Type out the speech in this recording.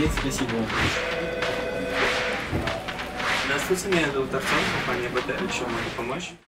Привет, спасибо. Здравствуйте, меня зовут Артем, компания БТ. Чем могу помочь?